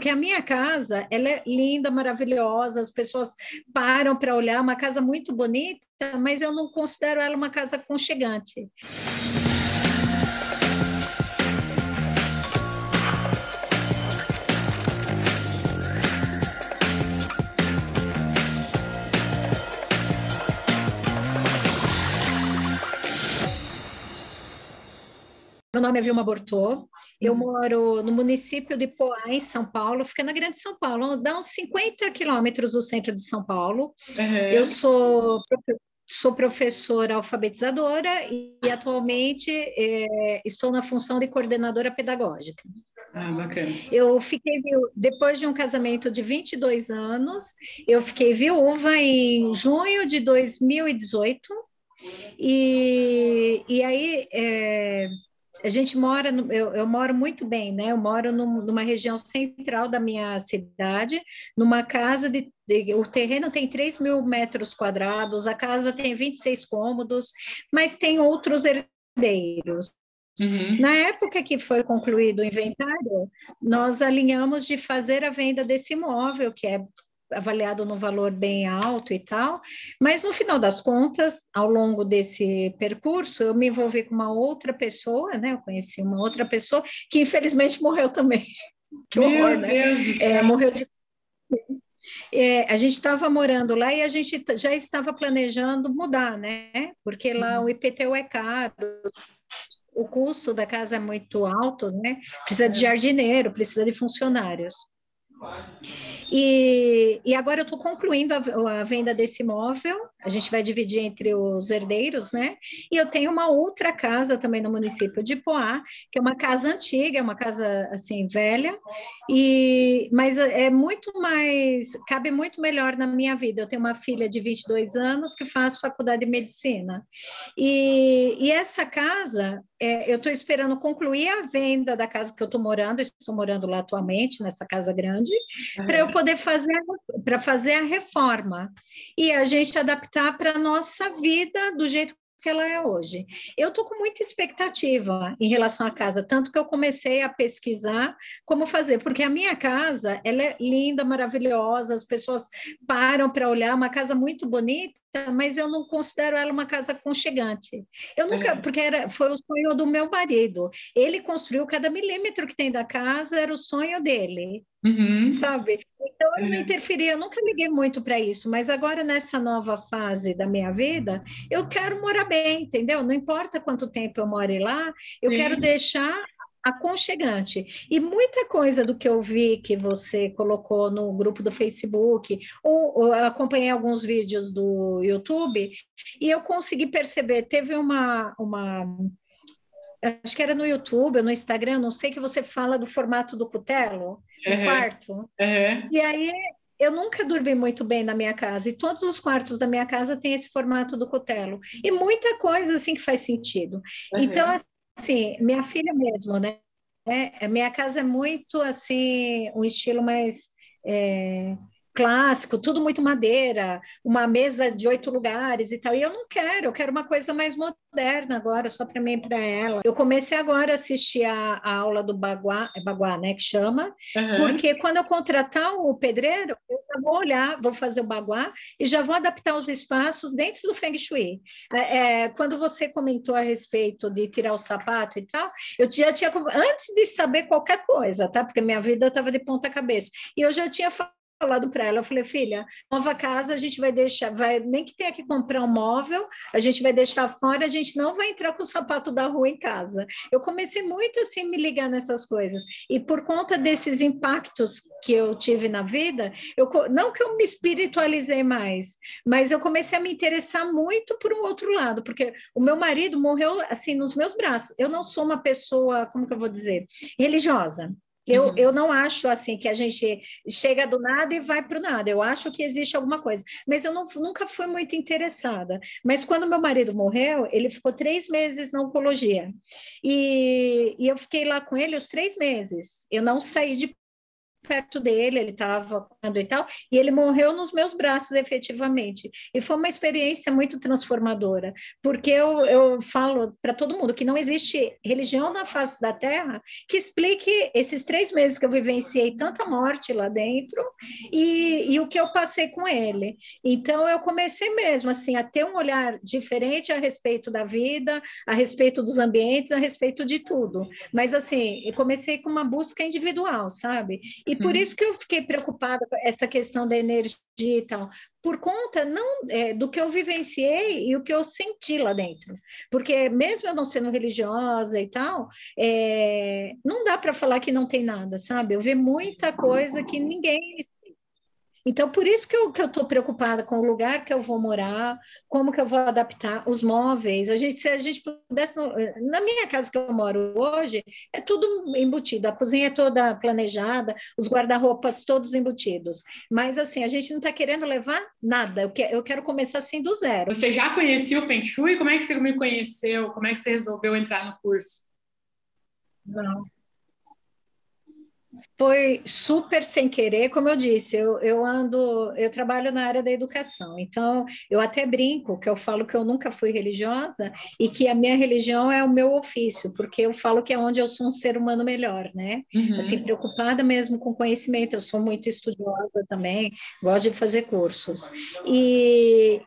porque a minha casa, ela é linda, maravilhosa, as pessoas param para olhar, uma casa muito bonita, mas eu não considero ela uma casa aconchegante. Meu nome é Vilma Bortô, eu uhum. moro no município de Poá, em São Paulo, fica na Grande São Paulo, dá uns 50 quilômetros do centro de São Paulo. Uhum. Eu sou, sou professora alfabetizadora e, e atualmente é, estou na função de coordenadora pedagógica. Ah, bacana. Eu fiquei, depois de um casamento de 22 anos, eu fiquei viúva em junho de 2018, e, e aí... É, a gente mora, no, eu, eu, moro muito bem, né? Eu moro num, numa região central da minha cidade, numa casa de, de, o terreno tem 3 mil metros quadrados, a casa tem 26 cômodos, mas tem outros herdeiros. Uhum. Na época que foi concluído o inventário, nós alinhamos de fazer a venda desse imóvel, que é avaliado no valor bem alto e tal, mas no final das contas, ao longo desse percurso, eu me envolvi com uma outra pessoa, né? Eu conheci uma outra pessoa que infelizmente morreu também. que horror, Meu né? É, morreu de é, a gente estava morando lá e a gente já estava planejando mudar, né? Porque lá uhum. o IPTU é caro, o custo da casa é muito alto, né? Precisa de jardineiro, precisa de funcionários. E, e agora eu estou concluindo a, a, venda desse imóvel, a gente vai dividir entre os herdeiros, né? E eu tenho uma outra casa também no município de Poá, que é uma casa antiga, é uma casa assim velha, e mas é muito mais, cabe muito melhor na minha vida. Eu tenho uma filha de 22 anos que faz faculdade de medicina. E, e essa casa, é, eu estou esperando concluir a venda da casa que eu estou morando, estou morando lá atualmente, nessa casa grande, para eu poder fazer, para fazer a reforma. E a gente adaptar para a nossa vida do jeito que ela é hoje. Eu estou com muita expectativa em relação à casa, tanto que eu comecei a pesquisar como fazer, porque a minha casa ela é linda, maravilhosa, as pessoas param para olhar, uma casa muito bonita, mas eu não considero ela uma casa aconchegante. Eu nunca, é. porque era, foi o sonho do meu marido. Ele construiu cada milímetro que tem da casa, era o sonho dele. Uhum. Sabe? Então eu não é. interferi, eu nunca liguei muito para isso, mas agora nessa nova fase da minha vida, eu quero morar bem, entendeu? Não importa quanto tempo eu more lá, eu Sim. quero deixar aconchegante. E muita coisa do que eu vi que você colocou no grupo do Facebook, ou, ou acompanhei alguns vídeos do YouTube, e eu consegui perceber, teve uma, uma acho que era no YouTube, no Instagram, não sei que você fala do formato do cutelo, uhum. no quarto. Uhum. E aí eu nunca dormi muito bem na minha casa, e todos os quartos da minha casa têm esse formato do cutelo. E muita coisa assim que faz sentido. Uhum. Então, assim, minha filha mesmo, né? É, minha casa é muito assim, um estilo mais é, clássico, tudo muito madeira, uma mesa de oito lugares e tal. E eu não quero, eu quero uma coisa mais moderna agora, só para mim e para ela. Eu comecei agora a assistir a, a, aula do Baguá, é Baguá, né, que chama, uhum. porque quando eu contratar o pedreiro, eu já vou olhar, vou fazer o Baguá e já vou adaptar os espaços dentro do Feng Shui. É, é, quando você comentou a respeito de tirar o sapato e tal, eu já tinha, antes de saber qualquer coisa, tá? Porque minha vida estava de ponta cabeça. E eu já tinha falado falado para ela, eu falei, filha, nova casa a gente vai deixar, vai, nem que tenha que comprar um móvel, a gente vai deixar fora, a gente não vai entrar com o sapato da rua em casa. Eu comecei muito assim me ligar nessas coisas. E por conta desses impactos que eu tive na vida, eu não que eu me espiritualizei mais, mas eu comecei a me interessar muito por um outro lado, porque o meu marido morreu assim nos meus braços. Eu não sou uma pessoa, como que eu vou dizer, religiosa. Eu, uhum. eu não acho assim que a gente chega do nada e vai para o nada. Eu acho que existe alguma coisa. Mas eu não, nunca fui muito interessada. Mas quando meu marido morreu, ele ficou três meses na oncologia. E, e eu fiquei lá com ele os três meses. Eu não saí de perto dele, ele estava e tal, e ele morreu nos meus braços, efetivamente. E foi uma experiência muito transformadora, porque eu, eu falo para todo mundo que não existe religião na face da Terra que explique esses três meses que eu vivenciei tanta morte lá dentro e, e o que eu passei com ele. Então, eu comecei mesmo, assim, a ter um olhar diferente a respeito da vida, a respeito dos ambientes, a respeito de tudo. Mas, assim, eu comecei com uma busca individual, sabe? E por uhum. isso que eu fiquei preocupada com essa questão da energia e tal, por conta não é, do que eu vivenciei e o que eu senti lá dentro. Porque mesmo eu não sendo religiosa e tal, é, não dá para falar que não tem nada, sabe? Eu vi muita coisa que ninguém então, por isso que eu estou preocupada com o lugar que eu vou morar, como que eu vou adaptar os móveis. A gente, se a gente pudesse, na minha casa que eu moro hoje, é tudo embutido, a cozinha é toda planejada, os guarda-roupas todos embutidos. Mas assim, a gente não está querendo levar nada. Eu, que, eu quero começar assim do zero. Você já conhecia o Feng Shui? Como é que você me conheceu? Como é que você resolveu entrar no curso? Não. Foi super sem querer, como eu disse, eu, eu ando, eu trabalho na área da educação, então eu até brinco que eu falo que eu nunca fui religiosa e que a minha religião é o meu ofício, porque eu falo que é onde eu sou um ser humano melhor, né? Uhum. Assim, preocupada mesmo com conhecimento, eu sou muito estudiosa também, gosto de fazer cursos. E,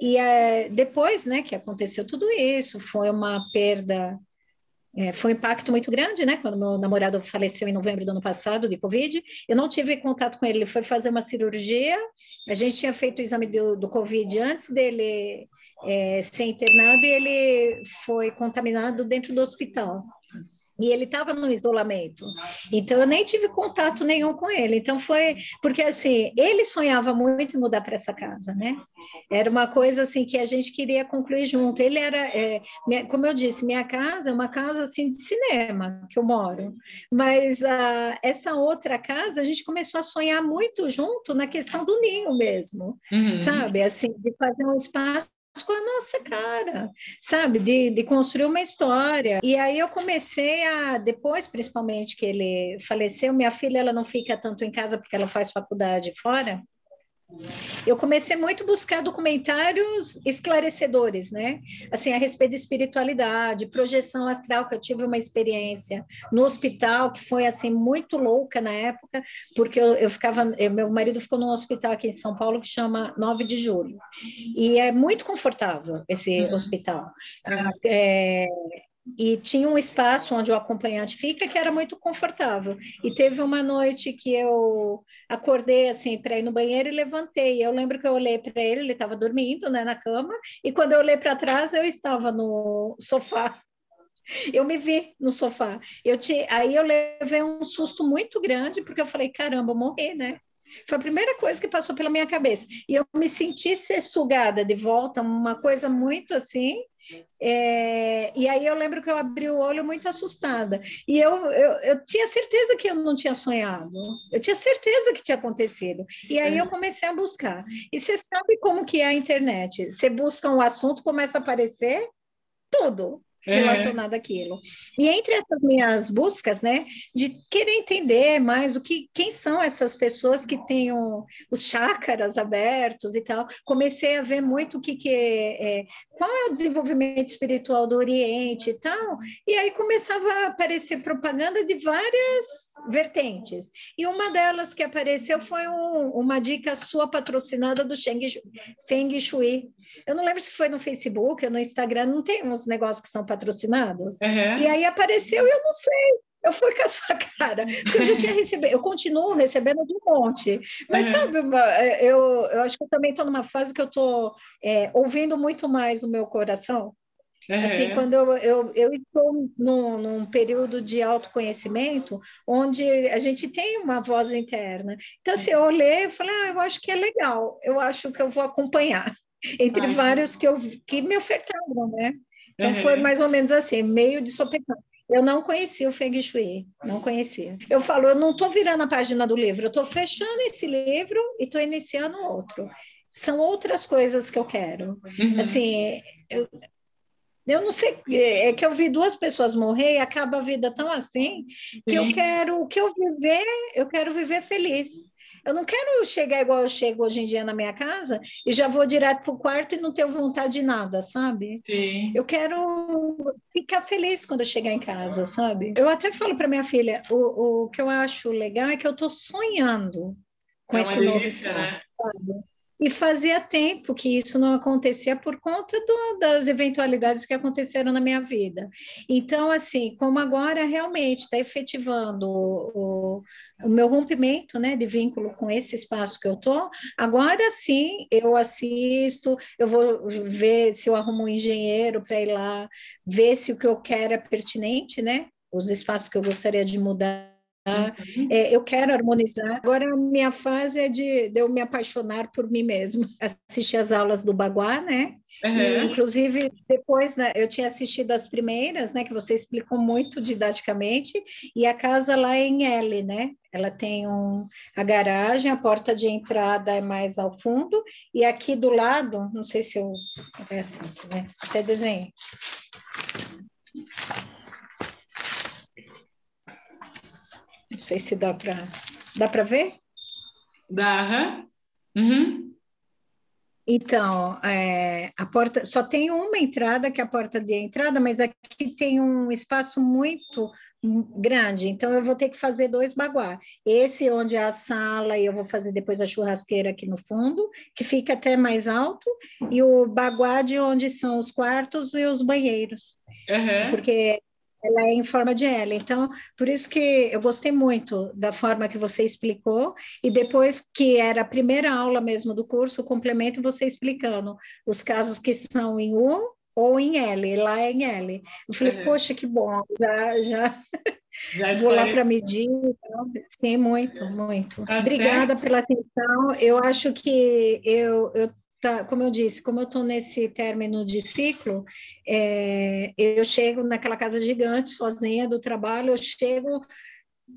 e é, depois, né, que aconteceu tudo isso, foi uma perda é, foi um impacto muito grande, né? Quando meu namorado faleceu em novembro do ano passado de Covid, eu não tive contato com ele. Ele foi fazer uma cirurgia. A gente tinha feito o exame do, do Covid antes dele é, ser internado e ele foi contaminado dentro do hospital. E ele estava no isolamento. Então, eu nem tive contato nenhum com ele. Então, foi. Porque, assim, ele sonhava muito em mudar para essa casa, né? Era uma coisa, assim, que a gente queria concluir junto. Ele era. É, minha, como eu disse, minha casa é uma casa, assim, de cinema que eu moro. Mas a, essa outra casa, a gente começou a sonhar muito junto na questão do ninho mesmo, uhum. sabe? Assim, de fazer um espaço com a nossa cara, sabe? De, de construir uma história. E aí eu comecei a, depois, principalmente que ele faleceu, minha filha ela não fica tanto em casa porque ela faz faculdade fora. Eu comecei muito a buscar documentários esclarecedores, né? Assim, a respeito de espiritualidade, projeção astral, que eu tive uma experiência no hospital que foi, assim, muito louca na época, porque eu, eu ficava... Eu, meu marido ficou num hospital aqui em São Paulo que chama 9 de Julho. E é muito confortável esse uhum. hospital. Uhum. É, e tinha um espaço onde o acompanhante fica que era muito confortável. E teve uma noite que eu acordei assim para ir no banheiro e levantei. Eu lembro que eu olhei para ele, ele estava dormindo, né, na cama, e quando eu olhei para trás, eu estava no sofá. Eu me vi no sofá. Eu te, aí eu levei um susto muito grande porque eu falei, caramba, eu morri, né? Foi a primeira coisa que passou pela minha cabeça. E eu me senti ser sugada de volta, uma coisa muito assim, é, e aí eu lembro que eu abri o olho muito assustada. E eu, eu, eu, tinha certeza que eu não tinha sonhado. Eu tinha certeza que tinha acontecido. E aí eu comecei a buscar. E você sabe como que é a internet? Você busca um assunto, começa a aparecer tudo é. relacionado àquilo. E entre essas minhas buscas, né, de querer entender mais o que, quem são essas pessoas que têm o, os chácaras abertos e tal, comecei a ver muito o que, que é, é, qual é o desenvolvimento espiritual do Oriente e tal, e aí começava a aparecer propaganda de várias vertentes. E uma delas que apareceu foi um, uma dica sua patrocinada do Feng Shui. Eu não lembro se foi no Facebook ou no Instagram, não tem uns negócios que são patrocinados. Uhum. E aí apareceu e eu não sei. Eu fui com a sua cara, porque eu já tinha recebido, eu continuo recebendo de um monte, mas uhum. sabe, eu, eu acho que eu também estou numa fase que eu estou é, ouvindo muito mais o meu coração, Uhum. Assim, quando eu, eu, eu estou num, num, período de autoconhecimento, onde a gente tem uma voz interna. Então, assim, eu olhei e falei, ah, eu acho que é legal, eu acho que eu vou acompanhar, entre Ai. vários que, eu, que me ofertaram, né? Então, uhum. foi mais ou menos assim, meio de sopetão. Eu não conhecia o Feng Shui, não conhecia. Eu falo, eu não estou virando a página do livro, eu estou fechando esse livro e estou iniciando outro. São outras coisas que eu quero. Uhum. Assim, eu, Eu não sei, é que eu vi duas pessoas morrer e acaba a vida tão assim que Sim. eu quero, o que eu viver, eu quero viver feliz. Eu não quero chegar igual eu chego hoje em dia na minha casa e já vou direto para o quarto e não ter vontade de nada, sabe? Sim. Eu quero ficar feliz quando eu chegar em casa, sabe? Eu até falo para minha filha, o, o que eu acho legal é que eu estou sonhando com é esse delícia, novo espaço, né? sabe? E fazia tempo que isso não acontecia por conta do, das eventualidades que aconteceram na minha vida. Então, assim, como agora realmente está efetivando o, o, meu rompimento né, de vínculo com esse espaço que eu estou, agora sim eu assisto, eu vou ver se eu arrumo um engenheiro para ir lá, ver se o que eu quero é pertinente, né? Os espaços que eu gostaria de mudar Uhum. É, eu quero harmonizar. Agora, a minha fase é de, de, eu me apaixonar por mim mesma. Assistir as aulas do Baguá, né? Uhum. E, inclusive, depois né, eu tinha assistido as primeiras, né? Que você explicou muito didaticamente, e a casa lá é em L, né? Ela tem um, a garagem, a porta de entrada é mais ao fundo, e aqui do lado, não sei se eu. É assim, né? Até desenhei. Não sei se dá para dá para ver? Dá. Uhum. Então, é, a porta só tem uma entrada, que é a porta de entrada, mas aqui tem um espaço muito grande, então eu vou ter que fazer dois baguá. Esse onde é a sala e eu vou fazer depois a churrasqueira aqui no fundo, que fica até mais alto, e o baguá de onde são os quartos e os banheiros. Uhum. Porque ela é em forma de L. Então, por isso que eu gostei muito da forma que você explicou, e depois que era a primeira aula mesmo do curso, o complemento você explicando os casos que são em U ou em L, lá é em L. Eu falei, uhum. poxa, que bom, já, já, já vou lá para medir. Então, sim, muito, muito. Tá Obrigada certo. pela atenção. Eu acho que eu, eu tá, como eu disse, como eu estou nesse término de ciclo, é, eu chego naquela casa gigante, sozinha do trabalho, eu chego,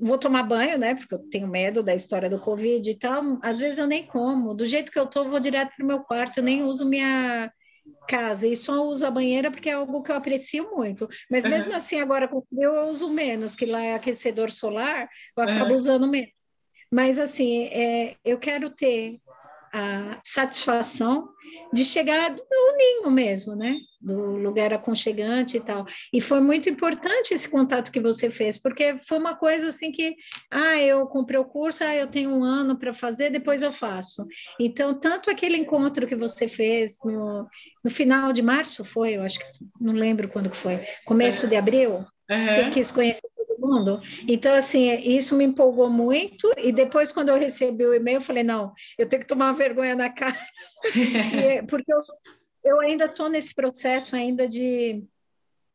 vou tomar banho, né? Porque eu tenho medo da história do Covid e tal. Às vezes eu nem como, do jeito que eu estou, vou direto para o meu quarto, eu nem uso minha casa e só uso a banheira porque é algo que eu aprecio muito. Mas mesmo uhum. assim, agora com frio eu uso menos, que lá é aquecedor solar, eu acabo uhum. usando menos. Mas assim, é, eu quero ter a satisfação de chegar do ninho mesmo, né? Do lugar aconchegante e tal. E foi muito importante esse contato que você fez, porque foi uma coisa assim que, ah, eu comprei o curso, ah, eu tenho um ano para fazer, depois eu faço. Então, tanto aquele encontro que você fez no, no final de março, foi, eu acho que, não lembro quando que foi, começo de abril, uhum. você quis conhecer mundo. Então, assim, isso me empolgou muito. E depois, quando eu recebi o e-mail, eu falei: não, eu tenho que tomar uma vergonha na cara, porque eu, eu ainda estou nesse processo ainda de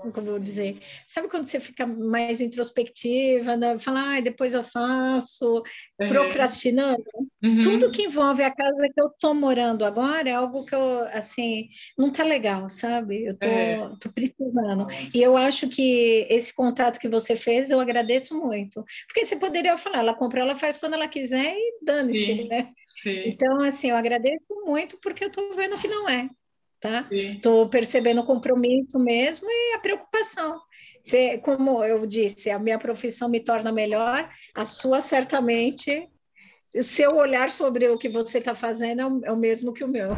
como eu vou dizer? Sabe quando você fica mais introspectiva, né? fala, ah, depois eu faço, uhum. procrastinando? Uhum. Tudo que envolve a casa que eu estou morando agora é algo que eu, assim, não tá legal, sabe? Eu tô, uhum. tô precisando. E eu acho que esse contato que você fez, eu agradeço muito. Porque você poderia falar, ela compra, ela faz quando ela quiser e dane-se, né? Sim. Então, assim, eu agradeço muito porque eu estou vendo que não é tá? Estou percebendo o compromisso mesmo e a preocupação. Se, como eu disse, a minha profissão me torna melhor, a sua certamente. O seu olhar sobre o que você está fazendo é é o mesmo que o meu.